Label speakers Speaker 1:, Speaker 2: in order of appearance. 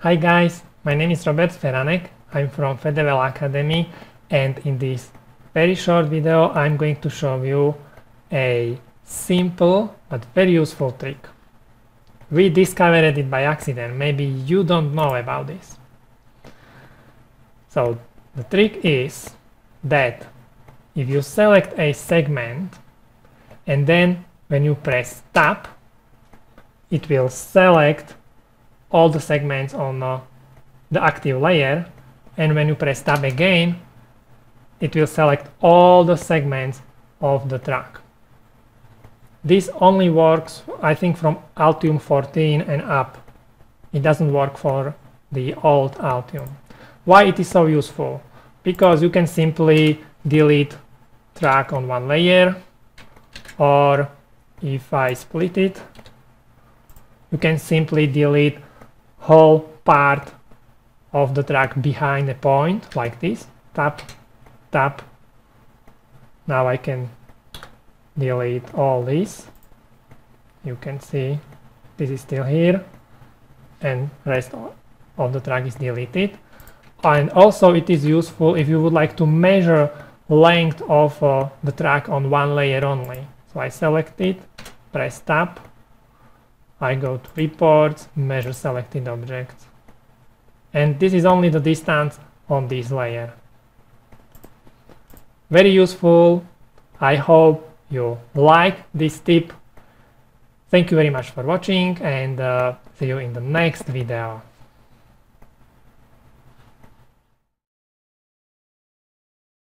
Speaker 1: Hi guys, my name is Robert Feranec, I'm from Fedevel Academy and in this very short video I'm going to show you a simple but very useful trick. We discovered it by accident, maybe you don't know about this. So the trick is that if you select a segment and then when you press tab it will select all the segments on uh, the active layer and when you press tab again it will select all the segments of the track. This only works I think from Altium 14 and up. It doesn't work for the old Altium. Why it is so useful? Because you can simply delete track on one layer or if I split it you can simply delete whole part of the track behind a point like this. Tab tab. Now I can delete all this. You can see this is still here and rest of the track is deleted. And also it is useful if you would like to measure length of uh, the track on one layer only. So I select it press tab I go to reports, measure selected objects. And this is only the distance on this layer. Very useful. I hope you like this tip. Thank you very much for watching and uh, see you in the next video.